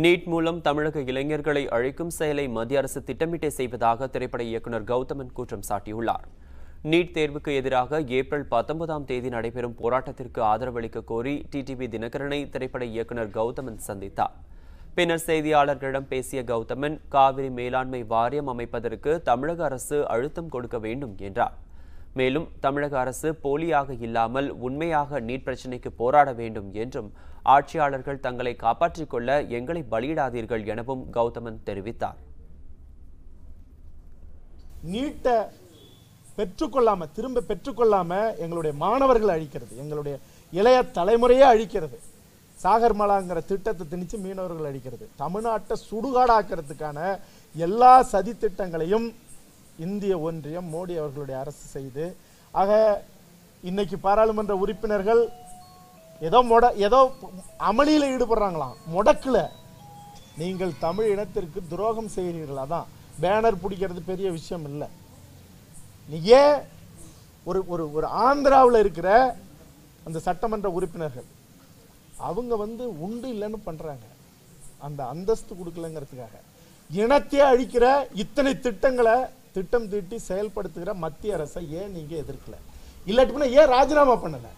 NEET மூலம் தமிழக இளைஞர்களை அழிக்கும் செயலை மத்திய அரசு திட்டமிட்டே செய்வதாக திரைப்பட இயக்குனர் கௌதமன் குற்றம் சாட்டியுள்ளார். நீட் தேர்வுக்கு எதிராக ஏப்ரல் பத்தொன்பதாம் தேதி நடைபெறும் போராட்டத்திற்கு ஆதரவளிக்க கோரி டிடிவி தினகரனை திரைப்பட இயக்குனர் கௌதமன் சந்தித்தார். பின்னர் செய்தியாளர்களிடம் பேசிய கௌதமன் காவிரி மேலாண்மை வாரியம் அமைப்பதற்கு தமிழக அரசு அழுத்தம் கொடுக்க வேண்டும் என்றார். மேலும் தமிழக அரசு போலியாக இல்லாமல் உண்மையாக நீட் பிரச்சினைக்கு போராட வேண்டும் என்றும் ஆட்சியாளர்கள் தங்களை காப்பாற்றிக் கொள்ள எங்களை பலியிடாதீர்கள் எனவும் கௌதமன் தெரிவித்தார். நீட்டை பெற்றுக்கொள்ளாம திரும்ப பெற்றுக்கொள்ளாம எங்களுடைய மாணவர்களை அழிக்கிறது. எங்களுடைய இளைய தலைமுறையே அழிக்கிறது. சாகர்மலாங்கிற திட்டத்தை திணிச்சு மீனவர்கள் அழிக்கிறது. தமிழ்நாட்டை சுடுகாடாக்கிறதுக்கான எல்லா சதி திட்டங்களையும் இந்திய ஒன்றியம் மோடி அவர்களுடைய அரசு செய்து ஆக இன்னைக்கு பாராளுமன்ற உறுப்பினர்கள் ஏதோ மொட ஏதோ அமளியில் ஈடுபடுறாங்களாம் முடக்கில். நீங்கள் தமிழ் இனத்திற்கு துரோகம் செய்கிறீர்கள் அதான். பேனர் பிடிக்கிறது பெரிய விஷயம் இல்லை. நீ ஏன் ஒரு ஒரு ஒரு ஆந்திராவில் இருக்கிற அந்த சட்டமன்ற உறுப்பினர்கள் அவங்க வந்து உண்டு இல்லைன்னு பண்ணுறாங்க அந்த அந்தஸ்து கொடுக்கலங்கிறதுக்காக. இனத்தையே அழிக்கிற இத்தனை திட்டங்களை திட்டம் தீட்டி செயல்படுத்துகிற மத்திய அரசை ஏன் நீங்க எதிர்க்கல? இல்லாட்டி ஏன் ராஜினாமா பண்ணல?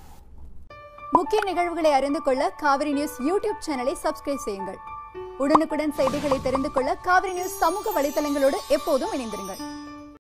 முக்கிய நிகழ்வுகளை அறிந்து கொள்ள காவிரி நியூஸ் யூடியூப் சேனலை சப்ஸ்கிரைப் செய்யுங்கள். உடனுக்குடன் செய்திகளை தெரிந்து கொள்ள காவிரி நியூஸ் சமூக வலைதளங்களோடு எப்போதும் இணைந்திருங்கள்.